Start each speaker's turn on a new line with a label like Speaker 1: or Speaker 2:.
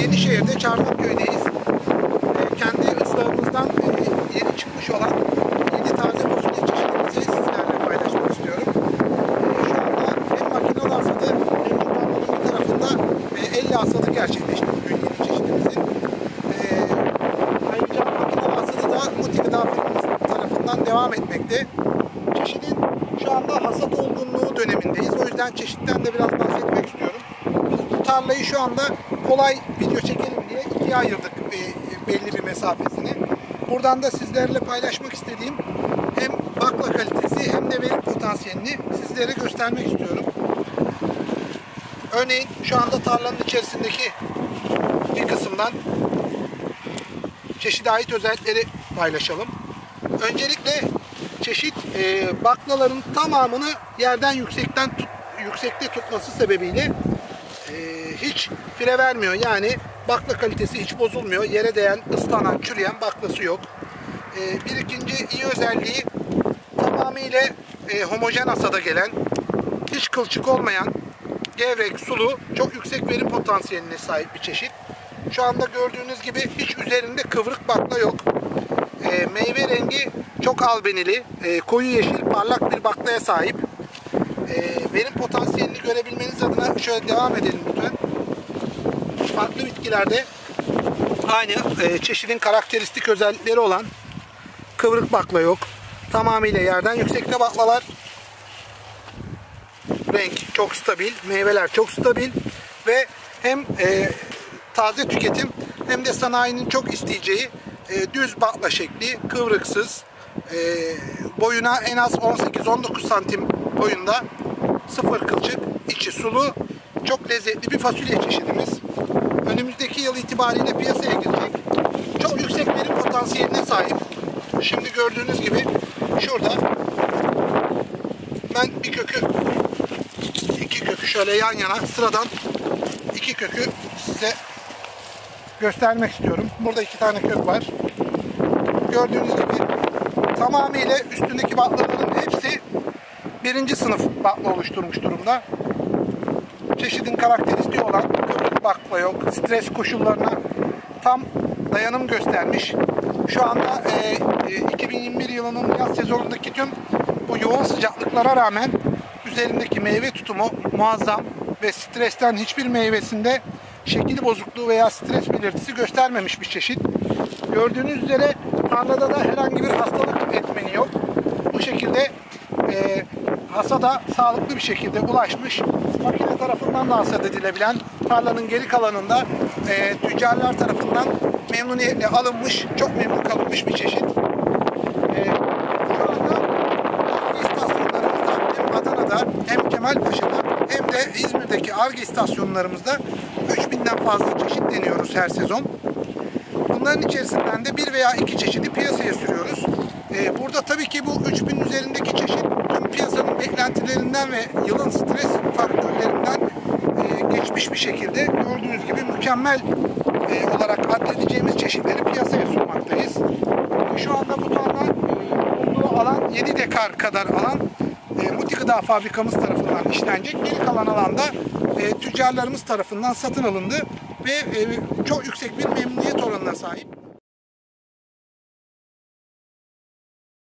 Speaker 1: Yenişehir'de Çarmıhköy'deyiz. Ee, kendi ıslahımızdan e, yeni çıkmış olan 7 taze fasulye çeşidimizi sizlerle paylaşmak istiyorum. Ee, şu anda hem makinalı hasadı hem tarlanın bir tarafında e, elle hasadı gerçekleşti bugün yeni çeşidimizin. Ee, ayrıca makinalı hasadı da Muti Gıda tarafından devam etmekte. Çeşidin şu anda hasat olgunluğu dönemindeyiz. O yüzden çeşitten de biraz bahsetmek istiyorum. Biz bu tarlayı şu anda kolay video çekelim diye ikiye ayırdık e, belli bir mesafesini. Buradan da sizlerle paylaşmak istediğim hem bakla kalitesi hem de verim potansiyelini sizlere göstermek istiyorum. Örneğin şu anda tarlanın içerisindeki bir kısımdan çeşide ait özellikleri paylaşalım. Öncelikle çeşit e, baklaların tamamını yerden yüksekten tut, yüksekte tutması sebebiyle hiç fire vermiyor. Yani bakla kalitesi hiç bozulmuyor. Yere değen, ıslanan, çürüyen baklası yok. E, bir ikinci iyi özelliği tamamıyla e, homojen hasada gelen, hiç kılçık olmayan, gevrek, sulu, çok yüksek verim potansiyeline sahip bir çeşit. Şu anda gördüğünüz gibi hiç üzerinde kıvrık bakla yok. E, meyve rengi çok albenili, e, koyu yeşil, parlak bir baklaya sahip. E, verim potansiyelini görebilmeniz adına şöyle devam edelim lütfen. Farklı bitkilerde aynı e, çeşidin karakteristik özellikleri olan kıvrık bakla yok. Tamamıyla yerden yüksekte baklalar. Renk çok stabil, meyveler çok stabil ve hem e, taze tüketim hem de sanayinin çok isteyeceği e, düz bakla şekli, kıvrıksız, e, boyuna en az 18-19 santim boyunda sıfır kılçık, içi sulu, çok lezzetli bir fasulye çeşidimiz. Önümüzdeki yıl itibariyle piyasaya girecek. Çok yüksek verim potansiyeline sahip. Şimdi gördüğünüz gibi şurada ben bir kökü iki kökü şöyle yan yana sıradan iki kökü size göstermek istiyorum. Burada iki tane kök var. Gördüğünüz gibi tamamıyla üstündeki baklaların hepsi birinci sınıf bakla oluşturmuş durumda. Çeşidin karakteristiği olan kıvrık bakla yok. Stres koşullarına tam dayanım göstermiş. Şu anda e, e, 2021 yılının yaz sezonundaki tüm bu yoğun sıcaklıklara rağmen üzerindeki meyve tutumu muazzam ve stresten hiçbir meyvesinde şekil bozukluğu veya stres belirtisi göstermemiş bir çeşit. Gördüğünüz üzere tarlada da herhangi bir hastalık etmeni yok. Bu şekilde e, hasada sağlıklı bir şekilde ulaşmış. Makine tarafından da hasat edilebilen tarlanın geri kalanında e, tüccarlar tarafından memnuniyetle alınmış, çok memnun kalınmış bir çeşit. E, şu anda ARGE istasyonlarımızda hem Adana'da hem Kemalpaşa'da hem de İzmir'deki ARGE istasyonlarımızda 3000'den fazla çeşit deniyoruz her sezon. Bunların içerisinden de bir veya iki çeşidi piyasaya sürüyoruz. Ee, burada tabii ki bu 3000 üzerindeki çeşit tüm piyasanın beklentilerinden ve yılın stres faktörlerinden e, geçmiş bir şekilde gördüğünüz gibi mükemmel e, olarak adledeceğimiz çeşitleri piyasaya sunmaktayız. Şu anda bu tarla e, olduğu alan 7 dekar kadar alan e, Muti Gıda Fabrikamız tarafından işlenecek. Geri kalan alanda e, tüccarlarımız tarafından satın alındı ve e, çok yüksek bir memnuniyet oranına sahip.